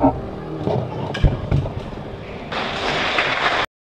Oh.